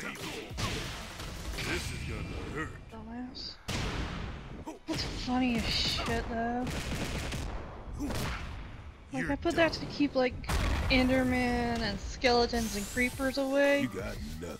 This is gonna hurt. Dumbass. That's funny as shit though. Like You're I put that to keep like Enderman and skeletons and creepers away. You got nothing.